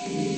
Yeah.